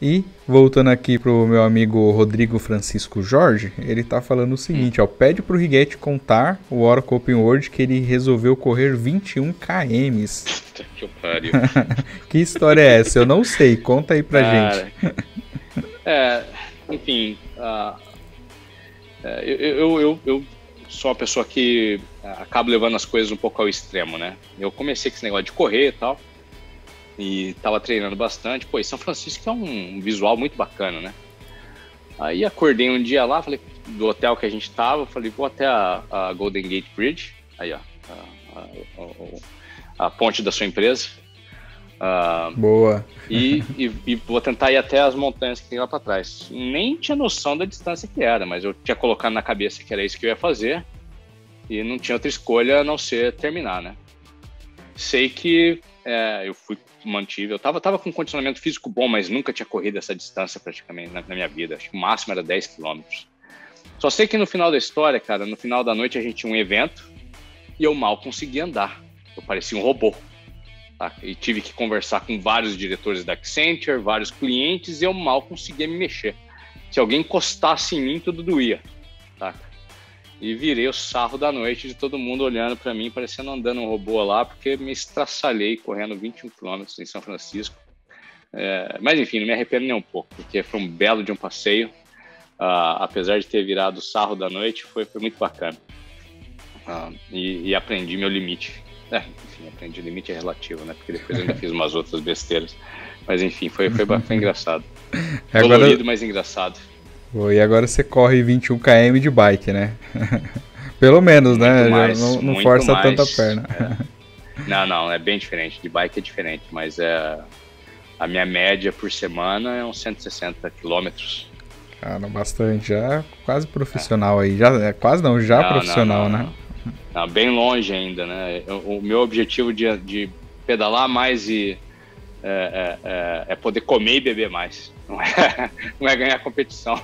E voltando aqui pro meu amigo Rodrigo Francisco Jorge, ele tá falando o seguinte, ó, pede pro Riguete contar o Oracle Open World que ele resolveu correr 21 km. que pariu. que história é essa? Eu não sei, conta aí pra Cara, gente. é, enfim, uh, eu, eu, eu, eu sou uma pessoa que acaba levando as coisas um pouco ao extremo, né? Eu comecei com esse negócio de correr e tal, e tava treinando bastante. Pô, e São Francisco é um visual muito bacana, né? Aí acordei um dia lá, falei, do hotel que a gente tava, falei, vou até a, a Golden Gate Bridge, aí ó, a, a, a ponte da sua empresa. Uh, Boa. E, e, e, vou tentar ir até as montanhas que tem lá para trás. Nem tinha noção da distância que era, mas eu tinha colocado na cabeça que era isso que eu ia fazer e não tinha outra escolha a não ser terminar, né? Sei que é, eu fui mantive. Eu tava, tava com um condicionamento físico bom, mas nunca tinha corrido essa distância praticamente na, na minha vida. Acho que o máximo era 10 quilômetros. Só sei que no final da história, cara, no final da noite a gente tinha um evento e eu mal conseguia andar. Eu parecia um robô. Tá? E tive que conversar com vários diretores da Accenture, vários clientes, e eu mal conseguia me mexer. Se alguém encostasse em mim, tudo doía. Tá? E virei o sarro da noite de todo mundo olhando para mim, parecendo andando um robô lá, porque me estraçalhei correndo 21 km em São Francisco. É, mas enfim, não me arrependo nem um pouco, porque foi um belo de um passeio. Uh, apesar de ter virado o sarro da noite, foi, foi muito bacana. Uh, e, e, aprendi meu limite. É, enfim, aprendi o limite é relativo, né? Porque depois ainda fiz umas outras besteiras. Mas enfim, foi, foi, foi engraçado. Colorido, Agora... mas engraçado. E agora você corre 21 km de bike, né? Pelo menos, né? muito né? Mais, não, não força mais, tanta perna. É. Não, não, é bem diferente. De bike é diferente, mas é, a minha média por semana é uns 160 quilômetros. Cara, bastante. Já quase profissional é. aí. Já, é, quase não, já não, profissional, não, né? Não, bem longe ainda, né? O, o meu objetivo de, de pedalar mais e é, é, é, é, poder comer e beber mais. Não é, não é ganhar competição.